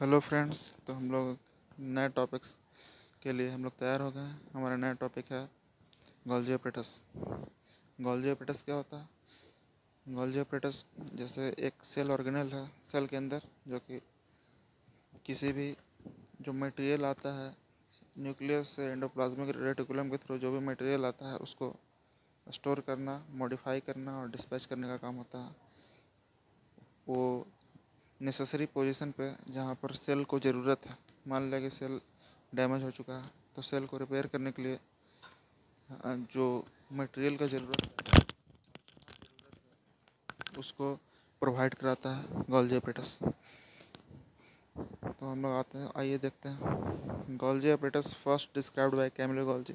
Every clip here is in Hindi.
हेलो फ्रेंड्स तो हम लोग नए टॉपिक्स के लिए हम लोग तैयार हो गए हैं। हमारा नया टॉपिक है गोल्जी ऑपरेटस गोल्जी ऑपरेटस क्या होता है? गोल्जी ऑपरेटस जैसे एक सेल ऑर्गेनल है सेल के अंदर, जो कि किसी भी जो मटेरियल आता है न्यूक्लियस से एंडोप्लाज्मिक रेटिकुलम के थ्रू जो भी मटेरियल आता है, उसको स्टोर करना मॉडिफाई करना और डिस्पैच करने का काम होता है। वो नेसेसरी पोजीशन पे जहाँ पर सेल को ज़रूरत है। मान लिया कि सेल डैमेज हो चुका है तो सेल को रिपेयर करने के लिए जो मटेरियल का ज़रूरत उसको प्रोवाइड कराता है गोल्जी ऑपरेटस तो हम लोग आते हैं, आइए देखते हैं। Golgi apparatus first described by Camillo Golgi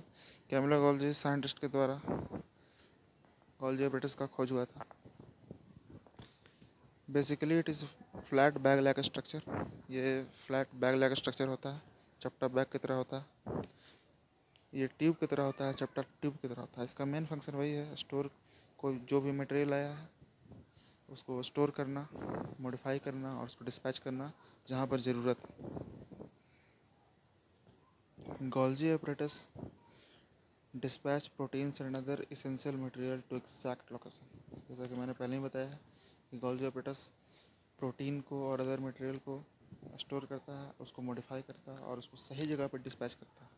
Camillo Golgi scientist के द्वारा गोल्जी ऑपरेटस का खोज हुआ था। Basically it is flat bag like structure, ये फ्लैट बैग लैक स्ट्रक्चर होता है चपटा बैग की तरह होता है, ये ट्यूब की तरह होता है चपटा ट्यूब की तरह होता है। इसका मेन फ़ंक्शन वही है स्टोर कोई जो भी मटेरियल आया है, उसको स्टोर करना मॉडिफाई करना और उसको डिस्पैच करना जहाँ पर ज़रूरत है। Golgi apparatus dispatch proteins and other essential material to exact location जैसा कि मैंने पहले ही बताया है कि गोल्जी ऑपरेटस प्रोटीन को और अदर मटेरियल को स्टोर करता है, उसको मॉडिफाई करता है और उसको सही जगह पर डिस्पैच करता है।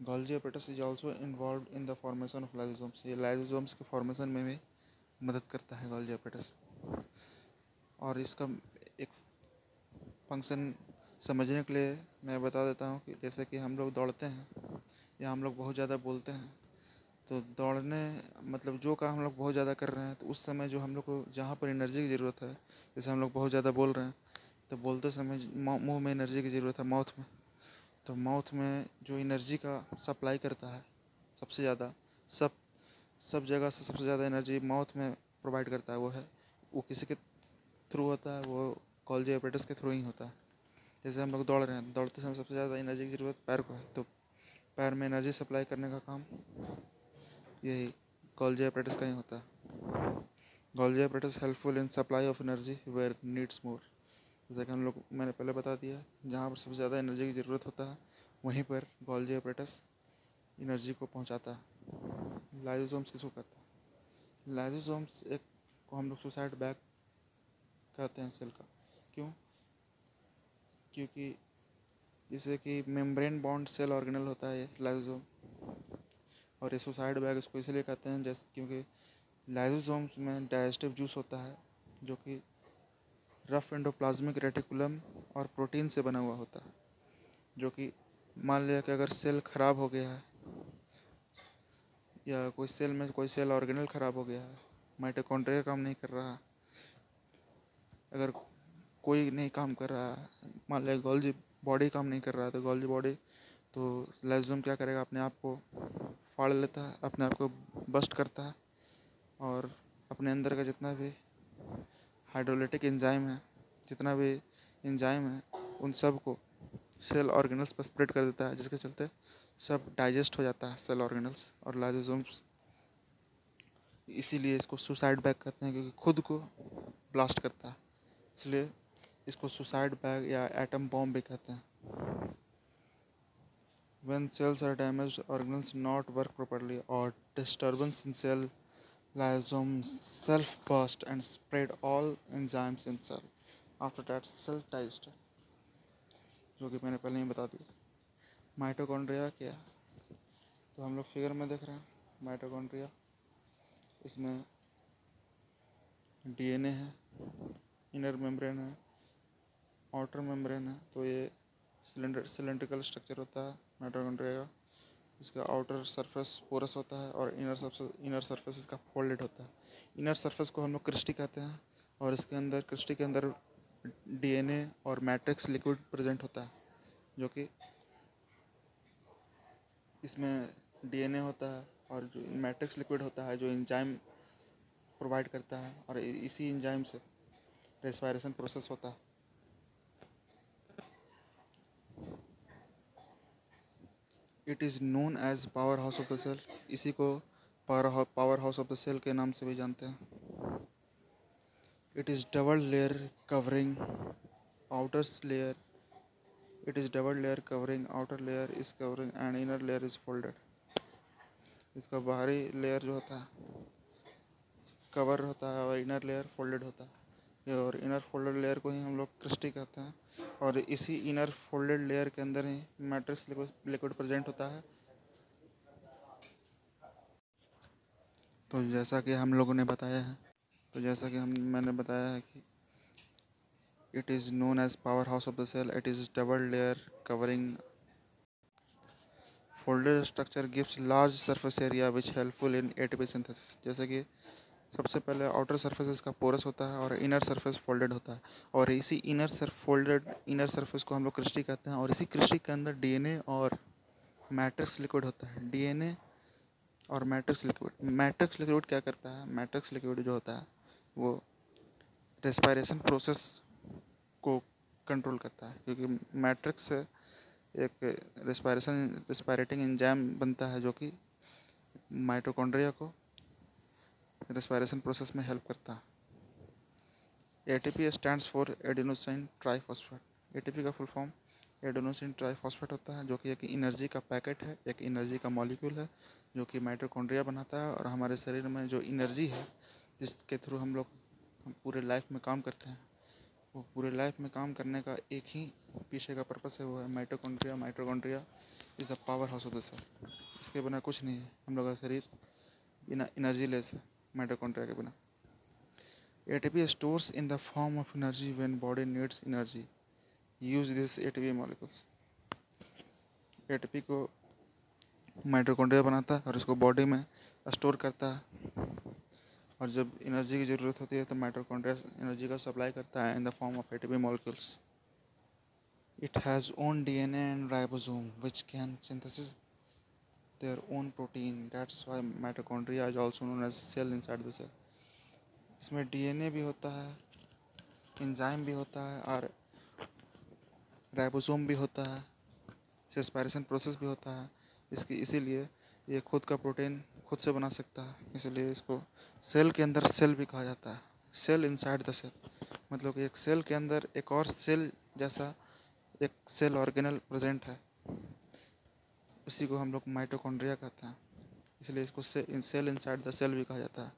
Golgi apparatus is also involve in the formation of lysosomes ये लाइजोम्स के फॉर्मेशन में भी मदद करता है गोल्जी अपरेटस और इसका एक फ़ंक्शन समझने के लिए मैं बता देता हूँ कि जैसे कि हम लोग दौड़ते हैं या हम लोग बहुत ज़्यादा बोलते हैं तो दौड़ने मतलब जो काम हम लोग बहुत ज़्यादा कर रहे हैं तो उस समय जो हम लोग को, जहाँ पर एनर्जी की ज़रूरत है, जैसे हम लोग बहुत ज़्यादा बोल रहे हैं तो बोलते समय मुँह में एनर्जी की ज़रूरत है, माउथ में। तो माउथ में जो एनर्जी का सप्लाई करता है, सबसे ज़्यादा, सब सब जगह से सबसे ज़्यादा एनर्जी माउथ में प्रोवाइड करता है, वो है, वो किसी के थ्रू होता है, वो कॉलजी ऑपरेटर्स के थ्रू ही होता है। जैसे हम लोग दौड़ रहे हैं, दौड़ते समय सबसे ज़्यादा एनर्जी की ज़रूरत पैर को है तो पैर में एनर्जी सप्लाई करने का काम यही गोल्जी अपरेटस का ही होता है। Golgi apparatus helpful in supply of energy where needs more जैसे कि हम लोग, मैंने पहले बता दिया, जहाँ पर सबसे ज़्यादा एनर्जी की ज़रूरत होता है, वहीं पर गोल्जी अपरेटस एनर्जी को पहुँचाता है। लाइजोसोम्स किसको कहते हैं? लाइजोसोम्स एक को हम लोग सुसाइड बैग कहते हैं सेल का। क्यों? क्योंकि, जैसे कि मेम्ब्रेन बॉन्ड सेल ऑर्गेनल होता है ये लाइजोसोम और ये सुसाइड बैग इसको इसलिए कहते हैं जैसे क्योंकि लाइजोसोम्स में डाइजेस्टिव जूस होता है, जो कि रफ एंडोप्लाज्मिक रेटिकुलम और प्रोटीन से बना हुआ होता है। जो कि मान लिया कि अगर सेल ख़राब हो गया है, या कोई सेल में कोई सेल ऑर्गेनल ख़राब हो गया है माइटोकॉन्ड्रिया काम नहीं कर रहा अगर कोई नहीं काम कर रहा मान लिया गोल्जी बॉडी काम नहीं कर रहा तो गोल्जी बॉडी तो लाइजोम क्या करेगा? अपने आप को फाड़ लेता है, अपने आप को बस्ट करता है और अपने अंदर का जितना भी हाइड्रोलिटिक इंजाइम है, जितना भी इंजाइम है, उन सबको सेल ऑर्गेनल्स पर स्प्रेड कर देता है, जिसके चलते सब डाइजेस्ट हो जाता है सेल ऑर्गेनल्स और लाइजोसोम्स इसीलिए इसको सुसाइड बैग कहते हैं, क्योंकि खुद को ब्लास्ट करता है। इसलिए इसको सुसाइड बैग या एटम बॉम्ब भी कहते हैं। When cells are damaged organelles not work properly or disturbance in cell lysosomes self burst and spread all enzymes in cell after that cell digest जो कि मैंने पहले ही बता दिया माइटोकॉन्ड्रिया क्या तो हम लोग फिगर में देख रहे हैं माइटोकॉन्ड्रिया इसमें डीएनए है इनर मेम्ब्रेन है आउटर मेम्ब्रेन है तो ये सिलेंडर सिलेंड्रिकल स्ट्रक्चर होता है माइटोकॉन्ड्रिया इसका आउटर सरफेस पोरस होता है और इनर सरफेस इनर सरफेस इसका फोल्डेड होता है। इनर सरफेस को हम लोग क्रिस्टी कहते हैं और इसके अंदर क्रिस्टी के अंदर डीएनए और मैट्रिक्स लिक्विड प्रेजेंट होता है, जो कि इसमें डीएनए होता है और जो मैट्रिक्स लिक्विड होता है, जो इंजाइम प्रोवाइड करता है और इसी इंजाइम से रेस्पायरेशन प्रोसेस होता है। It is known as power house of the cell इसी को power power house of the cell के नाम से भी जानते हैं। It is double layer covering outer layer. It is double layer covering outer layer is covering and inner layer is folded. इसका बाहरी लेयर जो होता है कवर होता है और इनर लेयर फोल्डेड होता है। और इनर फोल्डेड लेयर को ही हम लोग क्रिस्टी कहते हैं। और इसी इनर फोल्डेड लेयर के अंदर ही मैट्रिक्स लिक्विड प्रेजेंट होता है। तो जैसा कि हम लोगों ने बताया है तो जैसा कि हम, मैंने बताया है कि it is known as power house of the cell it is double layer covering folded structure gives large surface area which helpful in ATP synthesis जैसे कि सबसे पहले आउटर सरफेस इसका पोरस होता है और इनर सरफेस फोल्डेड होता है। और इसी inner sir folded inner surface को हम लोग क्रिस्टी कहते हैं और इसी क्रिस्टी के अंदर डीएनए और मैट्रिक्स लिक्विड होता है। डीएनए और मैट्रिक्स लिक्विड मैट्रिक्स लिक्विड क्या करता है? मैट्रिक्स लिक्विड जो होता है, वो रेस्पायरेशन प्रोसेस को कंट्रोल करता है। क्योंकि मैट्रिक्स एक रेस्पायरेशन रेस्पायरेटिंग इंजाम बनता है जो कि माइटोकॉन्ड्रिया को रेस्पायरेशन प्रोसेस में हेल्प करता। A T P stand for adenosine triphosphate A T P का फुल फॉर्म एडिनोसिन ट्राईफॉस्फेट होता है, जो कि एक एनर्जी का पैकेट है, एक एनर्जी का मॉलिक्यूल है, जो कि माइटोकॉन्ड्रिया बनाता है, और हमारे शरीर में जो एनर्जी है, जिसके थ्रू हम लोग पूरे लाइफ में काम करते हैं, वो पूरे लाइफ में काम करने का एक ही पीछे का पर्पस है, वो है mitochondria mitochondria is the power house of the cell इसके बिना कुछ नहीं है, हम लोग का शरीर बिना एनर्जी लेस है mitochondria के बिना। ATP stores in the form of energy when body needs energy use this A T P molecules A T P को माइट्रोकॉन्ड्रिया बनाता है और इसको बॉडी में स्टोर करता। है और जब एनर्जी की ज़रूरत होती है तो माइट्रोकॉन्ड्रिया एनर्जी का सप्लाई करता है in the form of a ATP molecules it has own D DNA and ribosome which can synthesis their own protein. That's why mitochondria is also known as cell inside the cell. इसमें डीएनए भी होता है इंजाइम भी होता है, और राइबोसोम भी होता है सेस्पायरेशन प्रोसेस भी होता है। इसकी, इसीलिए ये खुद का प्रोटीन खुद से बना सकता है। इसलिए इसको सेल के अंदर सेल भी कहा जाता है। सेल इनसाइड द सेल मतलब एक सेल के अंदर एक और सेल जैसा एक सेल ऑर्गेनल प्रेजेंट है। उसी को हम लोग माइटोकॉन्ड्रिया कहते हैं। इसलिए इसको से, in cell inside the cell भी कहा जाता है।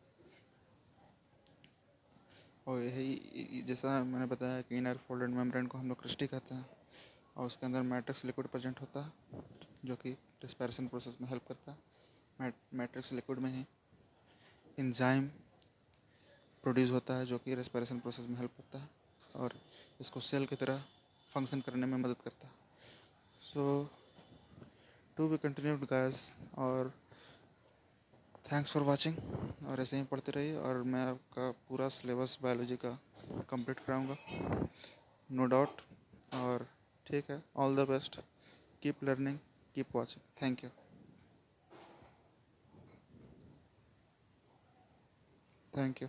और यही जैसा मैंने बताया कि इनर फोल्डेड मेम्ब्रेन को हम लोग क्रिस्टी कहते हैं। और उसके अंदर मैट्रिक्स लिक्विड प्रेजेंट होता है जो कि रिस्पायरेशन प्रोसेस में हेल्प करता है। मैट्रिक्स लिक्विड में ही इंजाइम प्रोड्यूस होता है जो कि रेस्पायरेशन प्रोसेस में हेल्प करता है। और इसको सेल की तरह फ़ंक्शन करने में मदद करता है। So to be continued guys और थैंक्स फॉर वाचिंग और ऐसे ही पढ़ते रहिए, और मैं आपका पूरा सिलेबस बायोलॉजी का कंप्लीट कराऊँगा नो डाउट और ठीक है all the best keep learning keep watching thank you thank you